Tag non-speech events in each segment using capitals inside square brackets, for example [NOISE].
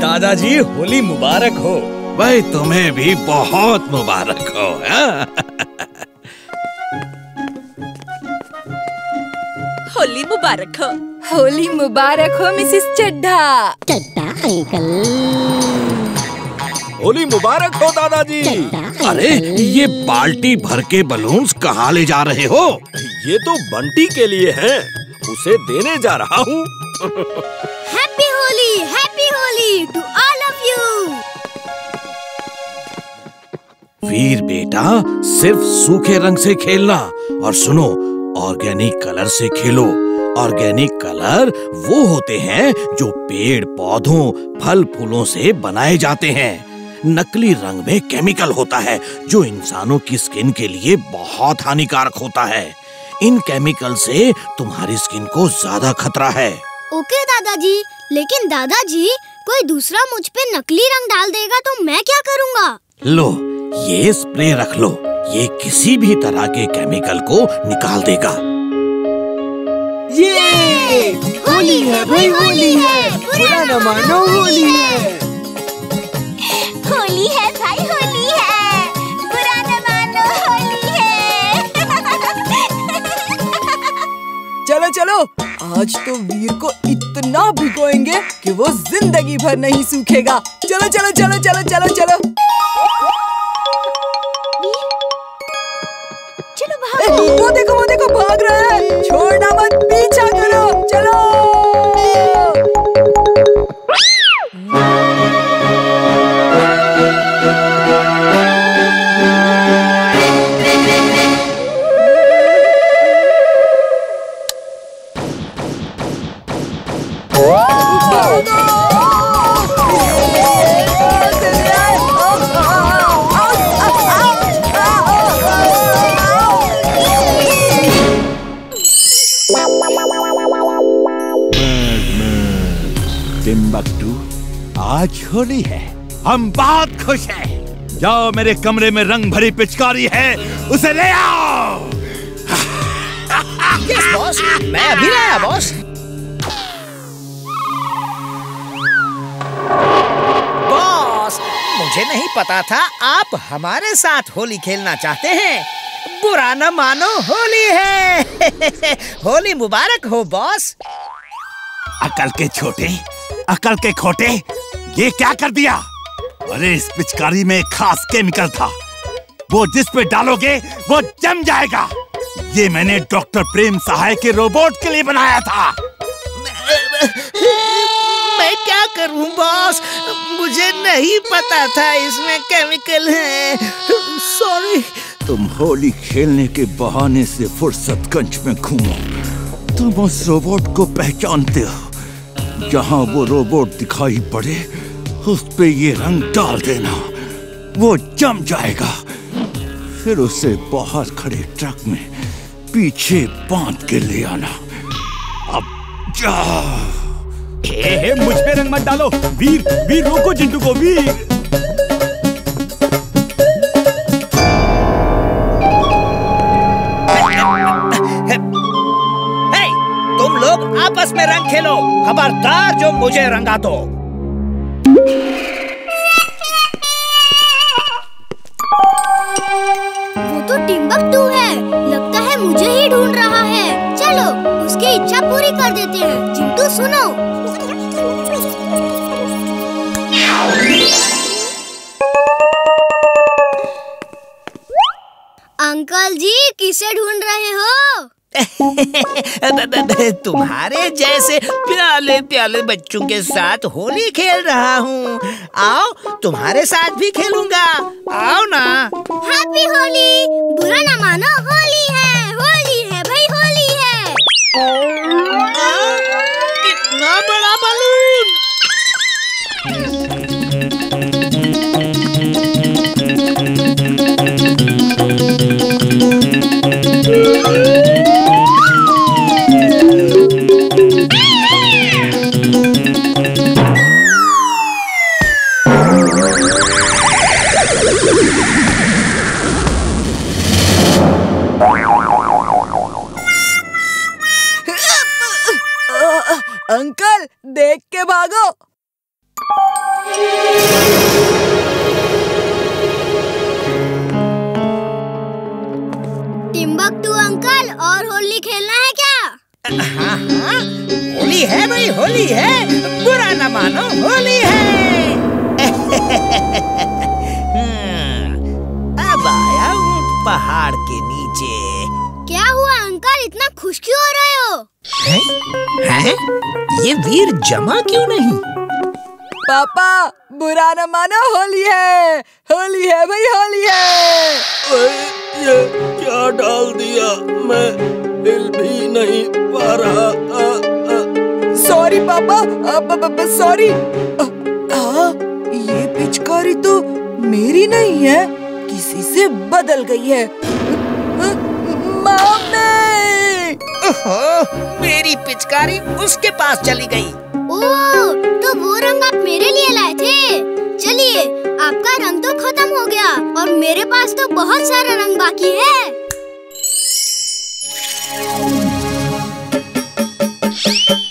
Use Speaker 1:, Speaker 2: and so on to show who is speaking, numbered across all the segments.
Speaker 1: दादाजी होली मुबारक हो।
Speaker 2: भाई तुम्हें भी बहुत मुबारक हो हाँ?
Speaker 3: होली मुबारक हो।
Speaker 4: होली मुबारक हो मिसिस चड्ढा।
Speaker 5: चड्डा अंकल।
Speaker 1: होली मुबारक हो दादाजी।
Speaker 2: अरे ये बाल्टी भर के बलून्स कहाँ ले जा रहे हो?
Speaker 1: ये तो बंटी के लिए है। उसे देने जा रहा हूँ।
Speaker 5: Happy Holi happy Holi to all of you.
Speaker 2: Veer बेटा सिर्फ़ सूखे रंग से खेलना और सुनो ऑर्गेनिक कलर से खेलो। ऑर्गेनिक कलर वो होते हैं जो पेड़ पौधों फल फूलों से बनाए जाते हैं। नकली रंग में केमिकल होता है जो इंसानों की स्किन के लिए बहुत हानिकारक होता है। इन केमिकल से तुम्हारी स्किन को ज़्यादा खतरा है।
Speaker 5: ओके दादाजी। लेकिन दादाजी कोई दूसरा मुझ पे नकली रंग डाल देगा तो मैं क्या करूँगा?
Speaker 2: लो ये स्प्रे रख लो। ये किसी भी तरह के केमिकल को निकाल देगा।
Speaker 6: ये! होली है भाई होली है। बुरा न मानो होली है।
Speaker 5: होली है भाई होली है। बुरा न मानो होली है।
Speaker 6: चलो चलो। आज तो वीर को इतना भिगोएँगे कि वो ज़िंदगी भर नहीं सूखेगा। चलो चलो चलो चलो चलो चलो।
Speaker 5: चलो भागो।
Speaker 6: वो देखो वो देखो भाग रहा है। छोड़ना मत पीछा करो। चलो।
Speaker 2: टिम्बकटू आज होली है। हम बहुत खुश हैं। जाओ मेरे कमरे में रंग भरी पिचकारी है उसे ले आओ।
Speaker 7: यस बॉस मैं अभी लाया बॉस बॉस मुझे नहीं पता था आप हमारे साथ होली खेलना चाहते हैं। बुरा न मानो होली है। [LAUGHS] होली मुबारक हो बॉस
Speaker 2: अकल के छोटे अकल के खोटे ये क्या कर दिया? अरे इस पिचकारी में एक खास केमिकल था। वो जिस पे डालोगे वो जम जाएगा। ये मैंने डॉक्टर प्रेम सहाय के रोबोट के लिए बनाया था।
Speaker 7: मैं क्या करूँ बॉस? मुझे नहीं पता था इसमें केमिकल है। सॉरी
Speaker 2: तुम होली खेलने के बहाने से फुर्सतगंज में घूमो। तुम उस रोबोट को पहचानते हो। जहाँ वो रोबोट दिखाई पड़े, उस पे ये रंग डाल देना। वो जम जाएगा। फिर उसे बाहर खड़े ट्रक में पीछे बाँध के ले आना। अब जाओ
Speaker 1: मुझ पे रंग मत डालो। वीर वीर, रोको जिंटू को, वीर।
Speaker 7: रंग खेलो। खबरदार जो मुझे रंगा दो।
Speaker 5: वो तो टिम्बकटू है। लगता है मुझे ही ढूंढ रहा है। चलो, उसकी इच्छा पूरी कर देते हैं। चिंटू, सुनो। अंकल जी, किसे ढूंढ रहे हो? [LAUGHS]
Speaker 7: तुम्हारे जैसे प्याले प्याले बच्चों के साथ होली खेल रहा हूँ। आओ तुम्हारे साथ भी खेलूँगा। आओ ना।
Speaker 5: हैप्पी होली। बुरा ना मानो होली है होली है भाई होली है।
Speaker 7: कितना बड़ा बलून
Speaker 6: अंकल
Speaker 5: इतना खुश क्यों हो रहे हो?
Speaker 7: हैं? हैं? ये वीर जमा क्यों नहीं?
Speaker 6: पापा बुरा न मानो होली है। होली है भाई होली है।
Speaker 2: ये क्या डाल दिया? मैं हिल भी नहीं पा रहा।
Speaker 6: सॉरी पापा। सॉरी ये पिचकारी तो मेरी नहीं है। किसी से बदल गई है। मम्मी
Speaker 7: मेरी पिचकारी उसके पास चली गई।
Speaker 5: ओ, तो वो रंग आप मेरे लिए लाए थे। चलिए आपका रंग तो खत्म हो गया और मेरे पास तो बहुत सारा रंग बाकी है।
Speaker 2: ओए,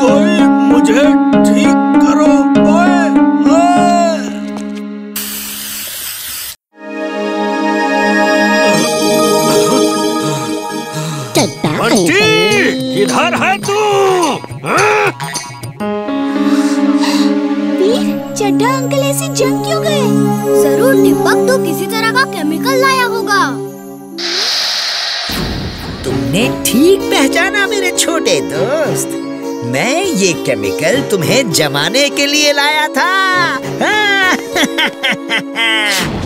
Speaker 2: कोई मुझे ठीक करो ओए, ओए। बंटी किधर है तू हाँ?
Speaker 5: चड्ढा अंकल ऐसी जंग क्यों गए ज़रूर टिब्बक तो किसी तरह का केमिकल लाया होगा
Speaker 7: तुमने ठीक पहचाना मेरे छोटे दोस्त। मैं ये केमिकल तुम्हें जमाने के लिए लाया था। [LAUGHS]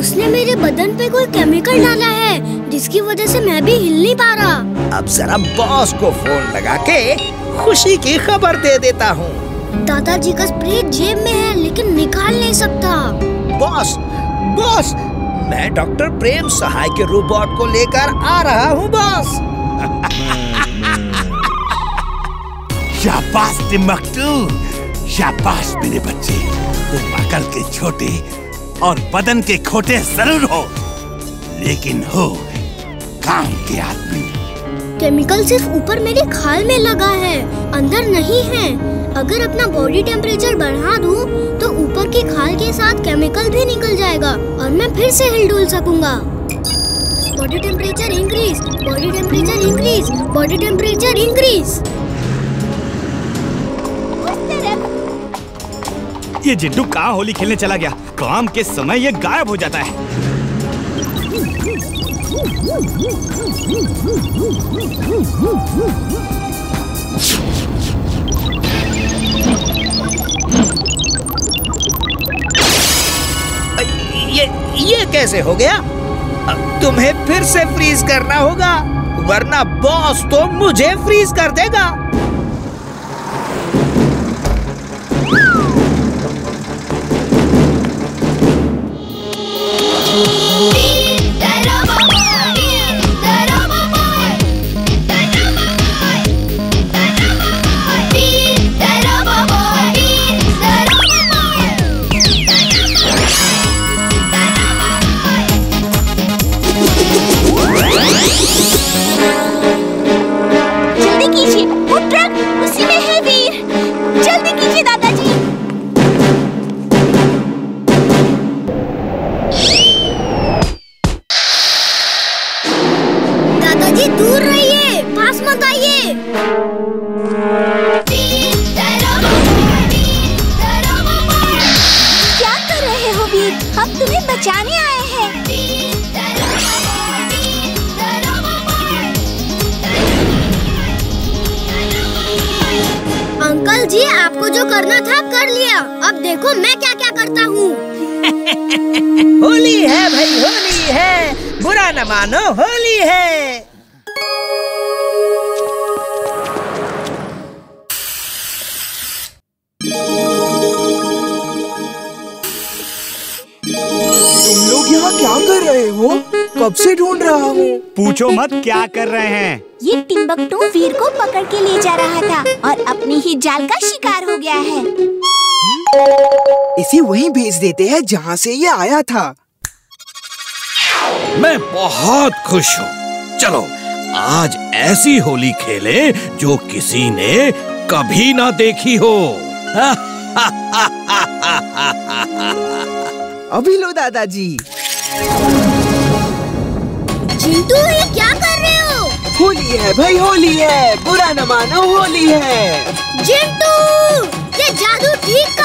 Speaker 5: उसने मेरे बदन पे कोई केमिकल डाला है जिसकी वजह से मैं भी हिल नहीं पा रहा।
Speaker 7: अब जरा बॉस को फ़ोन लगा के खुशी की खबर दे देता हूँ।
Speaker 5: दादाजी का स्प्रे जेब में है लेकिन निकाल नहीं सकता।
Speaker 7: बॉस बॉस मैं डॉक्टर प्रेम सहाय के रोबोट को लेकर आ रहा हूँ बॉस
Speaker 8: शाबाश शाबाश मेरे बच्चे तुम अकल के छोटे और बदन के खोटे ज़रूर हो। लेकिन हो काम के आदमी।
Speaker 5: केमिकल सिर्फ़ ऊपर मेरे खाल में लगा है, अंदर नहीं है। अगर अपना बॉडी टेम्परेचर बढ़ा दूँ तो ऊपर की खाल के साथ केमिकल भी निकल जाएगा और मैं फिर से हिल डुल सकूँगा। Body temperature increase body temperature increase body temperature increase
Speaker 1: ये जिड्डू कहाँ होली खेलने चला गया। काम के समय ये गायब हो जाता है।
Speaker 7: ये ये कैसे हो गया? तुम्हें फिर से फ्रीज करना होगा, वरना बॉस तो मुझे फ्रीज कर देगा। होली है भाई होली है। बुरा न मानो होली है।
Speaker 9: तुम लोग यहाँ क्या कर रहे हो? कब से ढूंढ रहा हूँ?
Speaker 1: पूछो मत क्या कर रहे हैं।
Speaker 10: ये टिम्बकटू वीर को पकड़ के ले जा रहा था और अपनी ही जाल का शिकार हो गया है।
Speaker 9: इसे वहीं भेज देते हैं जहाँ से ये आया था।
Speaker 2: मैं बहुत खुश हूँ। चलो आज ऐसी होली खेले जो किसी ने कभी ना देखी हो। [LAUGHS]
Speaker 9: अभी लो दादाजी।
Speaker 5: चिंटू ये क्या कर रहे हो?
Speaker 9: होली है भाई होली है। बुरा न मानो होली है।
Speaker 5: चिंटू ये जादू ठीक